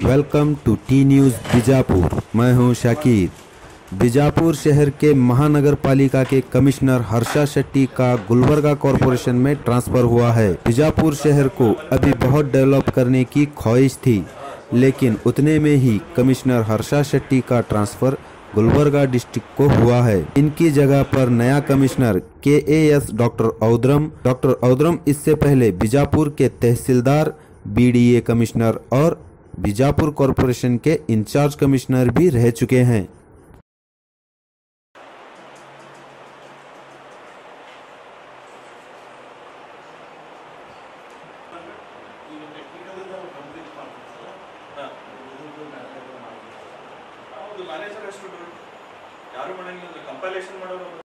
Welcome to T news Bijapur मैं हूँ शाकिर। बीजापुर शहर के महानगर पालिका के कमिश्नर हर्षा शेट्टी का गुलबर्गा कॉरपोरेशन में ट्रांसफ़र हुआ है। बीजापुर शहर को अभी बहुत डेवलप करने की ख्वाहिश थी, लेकिन उतने में ही कमिश्नर हर्षा शेट्टी का ट्रांसफ़र गुलबर्गा डिस्ट्रिक्ट को हुआ है। इनकी जगह पर नया कमिश्नर के K S doctor Audram. Doctor Audram इससे पहले बीजापुर के तहसीलदार बीडीए कमिश्नर और बीजापुर कॉरपोरेशन के इंचार्ज कमिश्नर भी रह चुके हैं ಹೌದು ಮ್ಯಾನೇಜರ್ ಎಷ್ಟು ಯಾರು ಮಾಡಂಗಿಲ್ಲ ಕಂಪೈಲೇಷನ್ ಮಾಡೋರು